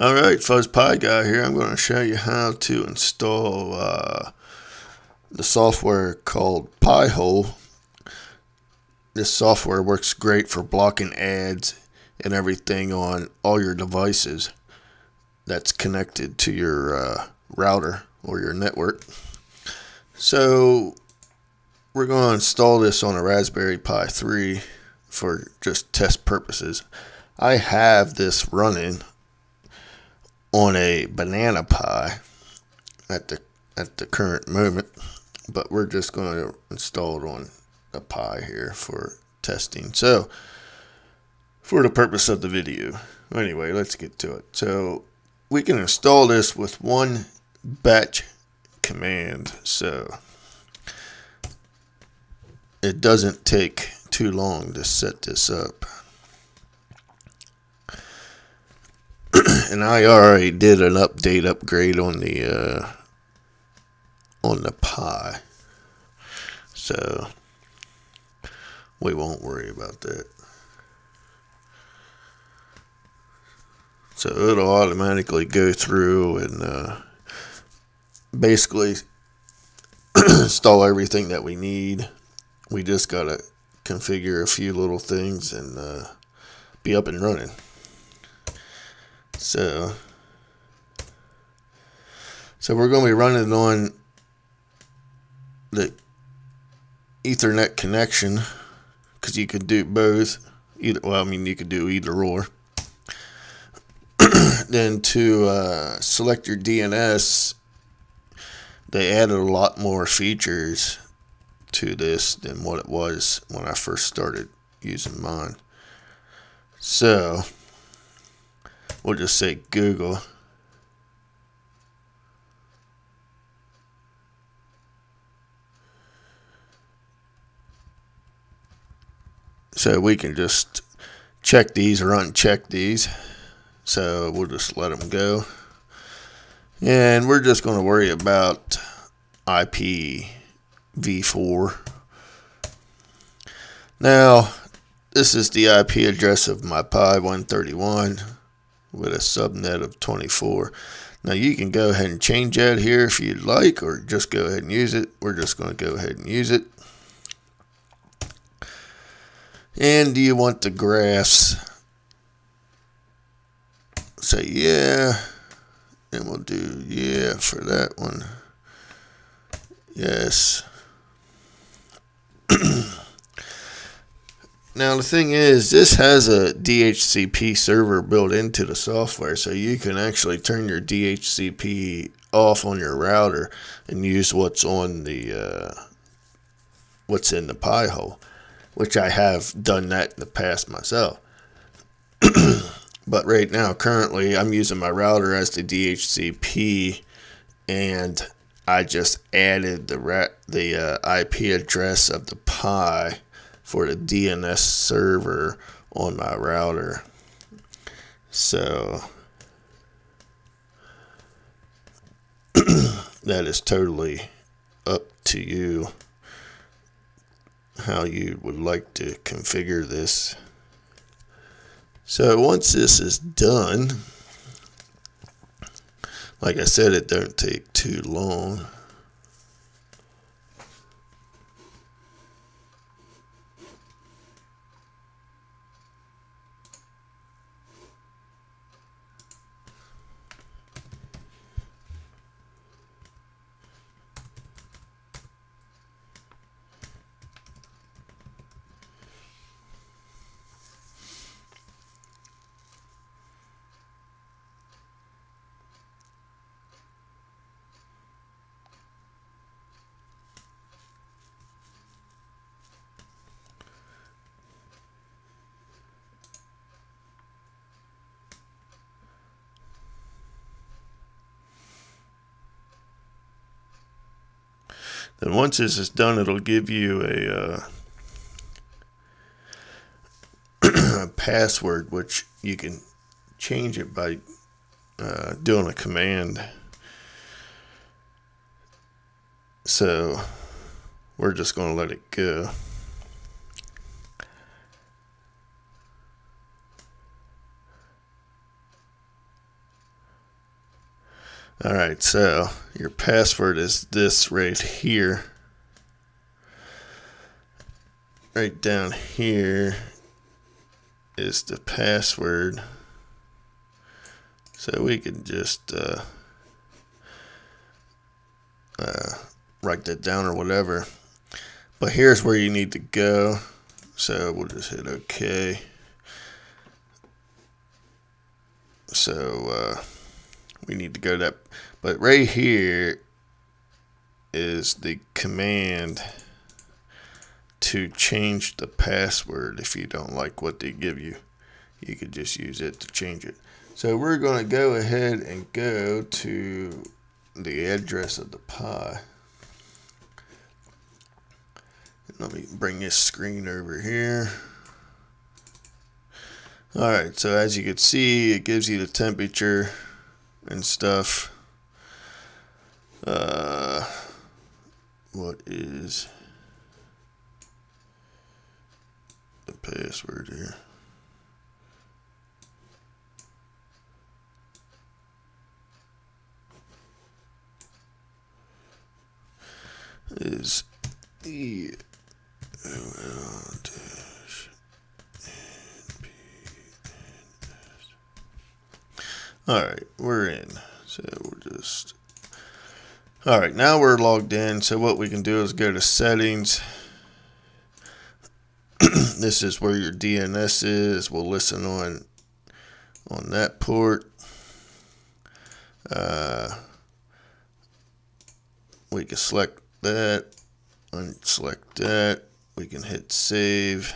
Alright, Fuzz Pi Guy here. I'm going to show you how to install uh, the software called Pi-hole. This software works great for blocking ads and everything on all your devices that's connected to your uh, router or your network. So we're going to install this on a Raspberry Pi 3 for just test purposes. I have this running on a banana Pi at the at the current moment, but we're just going to install it on a Pi here for testing. So, for the purpose of the video, anyway, let's get to it. So, we can install this with one batch command. So, it doesn't take too long to set this up. and I already did an update upgrade on the uh, on the Pi, so we won't worry about that. So it'll automatically go through and uh, basically install everything that we need. We just gotta configure a few little things and uh, be up and running. So, so we're going to be running on the Ethernet connection because you could do both. Either, well, I mean, you could do either or. then to uh, select your DNS, they added a lot more features to this than what it was when I first started using mine. So, we'll just say Google. So we can just check these or uncheck these. So we'll just let them go. And we're just going to worry about IPv4. Now, this is the IP address of my Pi 131 with a subnet of 24. Now you can go ahead and change that here if you'd like or just go ahead and use it. We're just going to go ahead and use it. And do you want the graphs? Say yeah. And we'll do yeah for that one. Yes. Now the thing is, this has a DHCP server built into the software, so you can actually turn your DHCP off on your router and use what's on the uh, what's in the Pi-hole, which I have done that in the past myself. but right now, currently, I'm using my router as the DHCP, and I just added the the uh, IP address of the Pi for the DNS server on my router. So that is totally up to you how you would like to configure this. So once this is done, like I said, it don't take too long. Then once this is done, it'll give you a, uh, a password, which you can change it by uh, doing a command. So we're just going to let it go. All right, so your password is this right here. Right down here is the password. So we can just uh, uh, write that down or whatever. But here's where you need to go. So we'll just hit OK. So uh, we need to go to that. But right here is the command to change the password if you don't like what they give you. You could just use it to change it. So we're going to go ahead and go to the address of the Pi. Let me bring this screen over here. Alright, so as you can see, it gives you the temperature and stuff. Uh, what is the password here? Is E All right, we're in. So we'll just. All right, now we're logged in. So what we can do is go to settings. this is where your DNS is. We'll listen on on that port. Uh, we can select that, unselect that. We can hit save.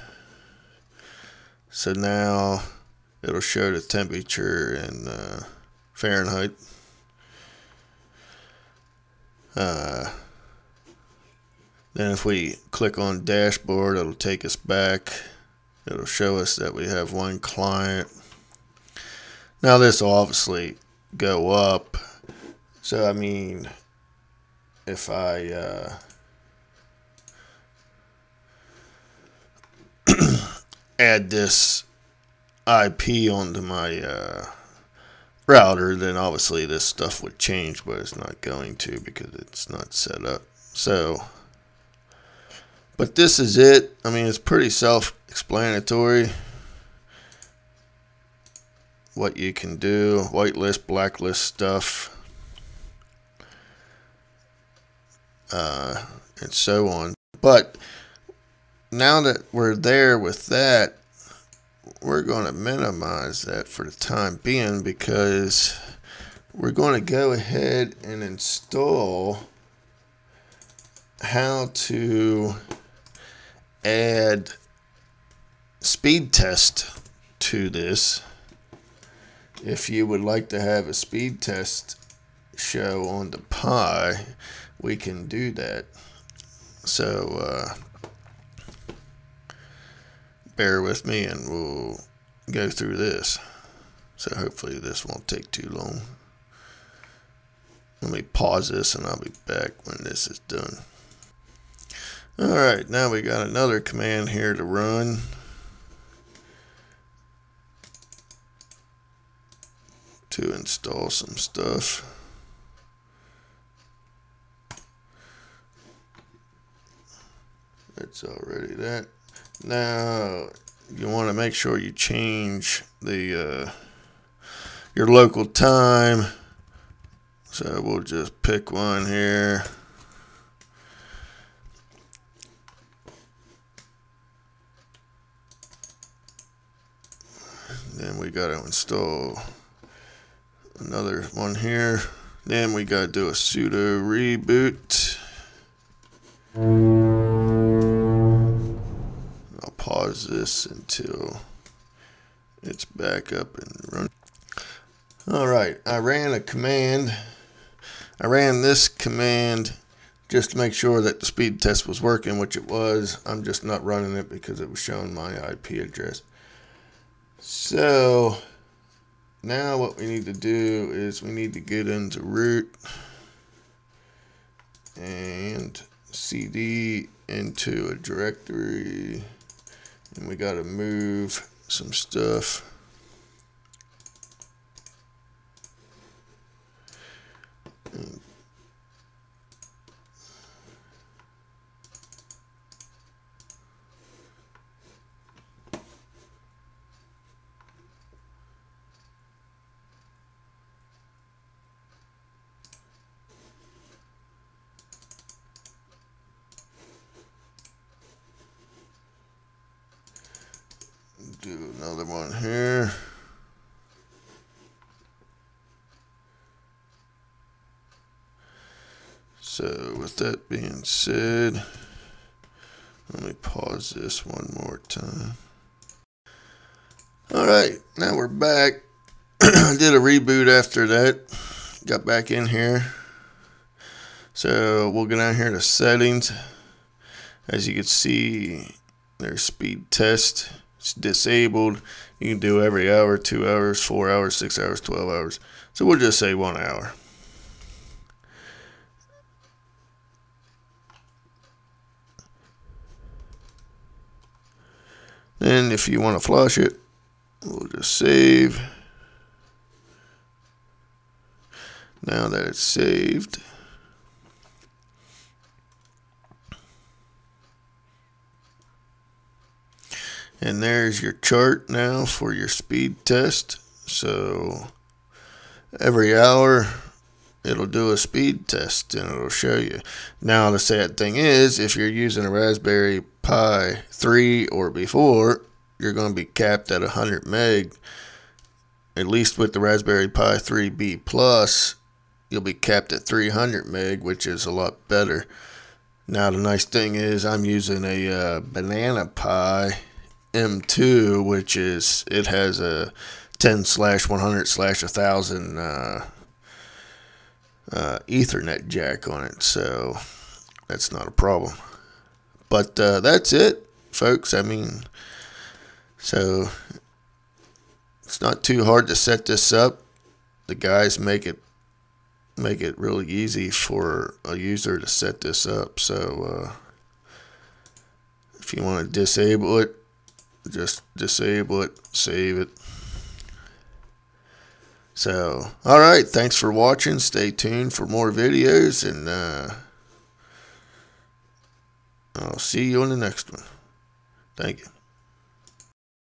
So now it'll show the temperature in uh, Fahrenheit. Uh, then if we click on dashboard, it'll take us back. It'll show us that we have one client. Now this will obviously go up. So I mean, if I uh, add this IP onto my uh, router, then obviously this stuff would change, but it's not going to because it's not set up. So, but this is it. I mean, it's pretty self-explanatory what you can do, whitelist, blacklist stuff, uh, and so on. But now that we're there with that, we're going to minimize that for the time being because we're going to go ahead and install how to add speed test to this. If you would like to have a speed test show on the Pi, we can do that. So, uh, bear with me and we'll go through this. So hopefully this won't take too long. Let me pause this and I'll be back when this is done. Alright, now we got another command here to run. To install some stuff. It's already that. Now, you want to make sure you change the uh, your local time. So we'll just pick one here. Then we got to install another one here. Then we got to do a sudo reboot. This until it's back up and running. All right, I ran a command. I ran this command just to make sure that the speed test was working, which it was. I'm just not running it because it was showing my IP address. So now what we need to do is we need to get into root and cd into a directory and we got to move some stuff. So with that being said, let me pause this one more time. All right, now we're back. I did a reboot after that. Got back in here. So we'll go down here to settings. As you can see, there's speed test. It's disabled. You can do every hour, two hours, four hours, six hours, 12 hours. So we'll just say one hour. Then if you want to flush it, we'll just save. Now that it's saved, and there's your chart now for your speed test. So every hour it'll do a speed test and it'll show you. Now the sad thing is if you're using a Raspberry Pi 3 or before, you're going to be capped at 100 meg. At least with the Raspberry Pi 3B Plus, you'll be capped at 300 meg, which is a lot better. Now the nice thing is I'm using a uh, Banana Pi M2, which is it has a 10 slash 100 slash 1000 uh, uh, Ethernet jack on it, so that's not a problem. But uh, that's it, folks. I mean, so it's not too hard to set this up. The guys make it make it really easy for a user to set this up. So uh, if you want to disable it, just disable it, save it. So, all right. Thanks for watching. Stay tuned for more videos, and uh, I'll see you on the next one. Thank you.